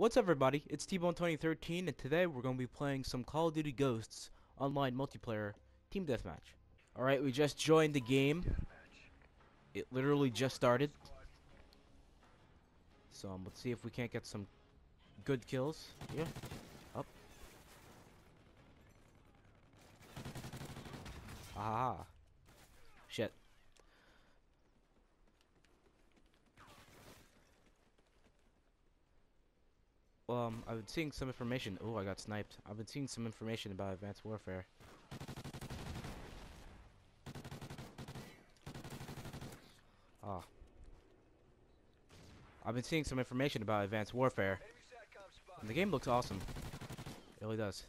What's up everybody, it's T-Bone 2013 and today we're going to be playing some Call of Duty Ghosts online multiplayer team deathmatch. Alright, we just joined the game. It literally just started. So um, let's see if we can't get some good kills. Yeah, up. Ah, shit. Um, I've been seeing some information. Oh, I got sniped. I've been seeing some information about Advanced Warfare. Ah. I've been seeing some information about Advanced Warfare. And the game looks awesome. It really does.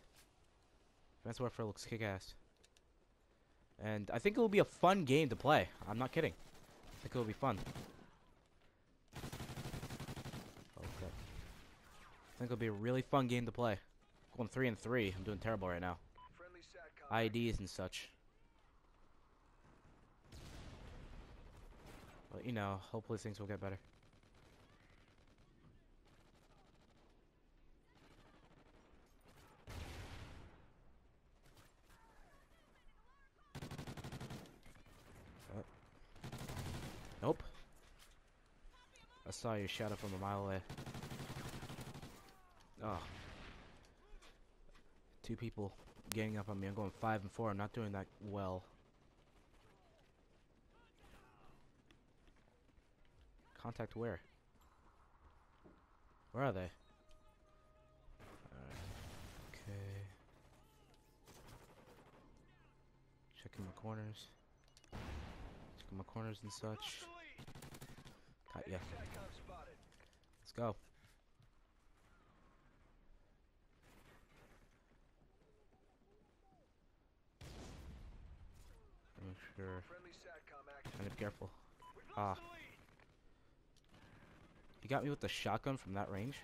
Advanced Warfare looks kick-ass. And I think it will be a fun game to play. I'm not kidding. I think it will be fun. Think it'll be a really fun game to play. Going three and three. I'm doing terrible right now. IEDs and such. But you know, hopefully things will get better. Uh, nope. I saw your shadow from a mile away. Oh. Two people ganging up on me. I'm going five and four. I'm not doing that well. Contact where? Where are they? Okay. Checking my corners. Checking my corners and such. Got ya. Let's go. Sure. Kind of careful. Ah. You got me with the shotgun from that range?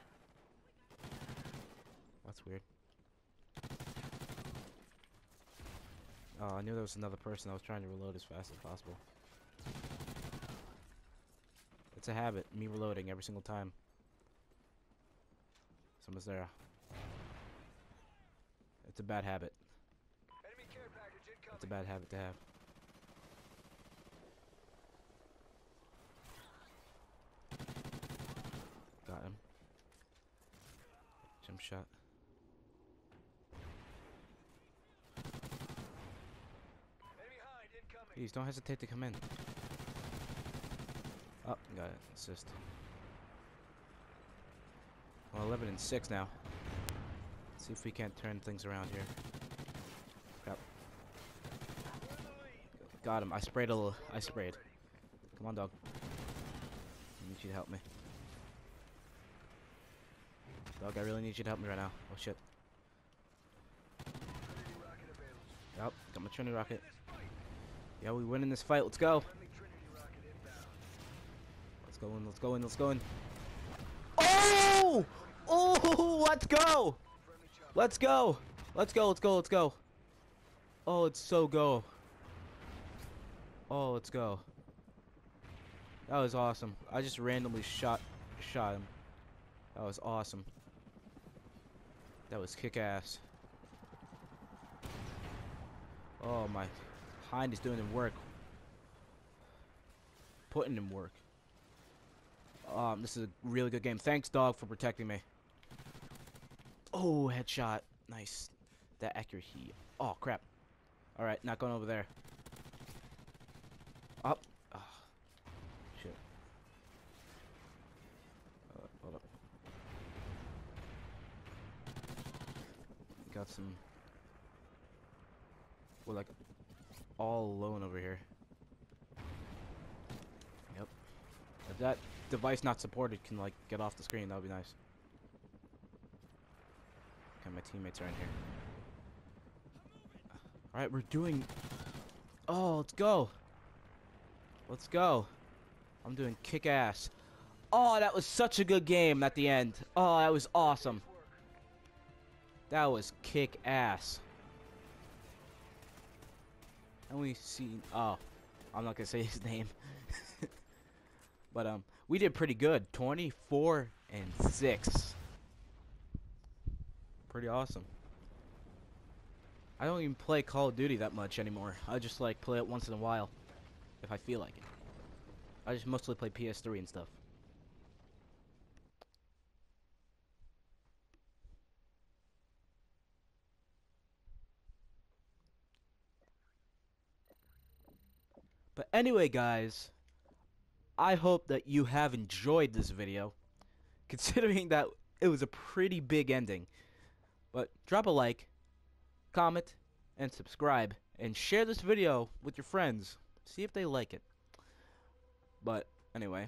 That's weird. Oh, I knew there was another person. I was trying to reload as fast as possible. It's a habit, me reloading every single time. Someone's there. It's a bad habit. It's a bad habit to have. Got him. Jump shot. Please don't hesitate to come in. Oh, got it. Assist. Well, 11 and 6 now. Let's see if we can't turn things around here. Yep. Got him. I sprayed a little. I sprayed. Come on, dog. I need you to help me. Dog, I really need you to help me right now. Oh shit. Yep, got my Trinity rocket. Yeah, we winning this fight. Let's go. Let's go in. Let's go in. Let's go in. Oh! Oh! Let's go! Let's go! Let's go. Let's go. Let's go. Oh, it's so go. Oh, let's go. That was awesome. I just randomly shot shot him. That was awesome. That was kick-ass. Oh, my hind is doing the work. Putting in work. Um, this is a really good game. Thanks, dog, for protecting me. Oh, headshot. Nice. That accuracy. Oh, crap. Alright, not going over there. Up. Oh. Shit. Uh, hold up. Some... We're like all alone over here. Yep. If that device not supported can like get off the screen, that would be nice. Okay, my teammates are in here. Alright, we're doing... Oh, let's go! Let's go! I'm doing kick-ass. Oh, that was such a good game at the end. Oh, that was awesome. That was kick ass. And we see oh I'm not gonna say his name. but um we did pretty good. 24 and 6. pretty awesome. I don't even play Call of Duty that much anymore. I just like play it once in a while, if I feel like it. I just mostly play PS3 and stuff. But anyway, guys, I hope that you have enjoyed this video, considering that it was a pretty big ending. But drop a like, comment, and subscribe, and share this video with your friends. See if they like it. But anyway,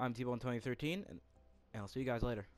I'm T-Bone2013, and I'll see you guys later.